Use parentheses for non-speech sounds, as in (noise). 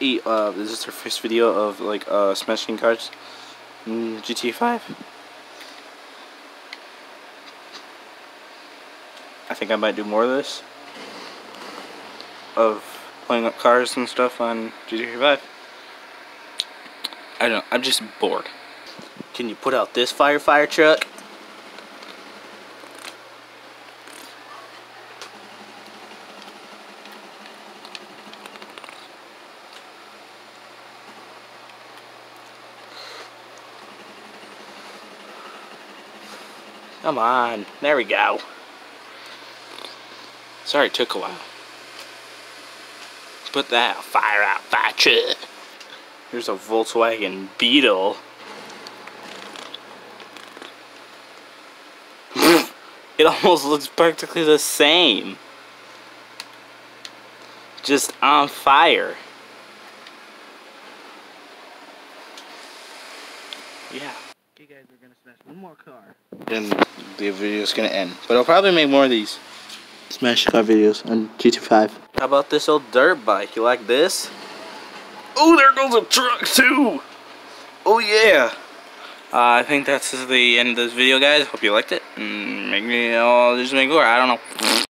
eat. Uh, this is our first video of like uh, smashing cars in GTA 5. I think I might do more of this. Of playing up cars and stuff on GTA 5. I don't know, I'm just bored. Can you put out this fire fire truck? Come on, there we go. Sorry it took a while. Put that fire out fire truck. Here's a Volkswagen Beetle. (laughs) it almost looks practically the same. Just on fire. Yeah. Okay guys, we're gonna smash one more car. And the video's gonna end. But I'll probably make more of these. Smash car videos on GT5. How about this old dirt bike? You like this? Oh, there goes a truck too! Oh yeah! Uh, I think that's the end of this video, guys. Hope you liked it. And make me, uh, just make more. I don't know.